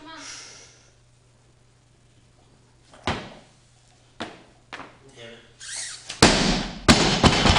Come.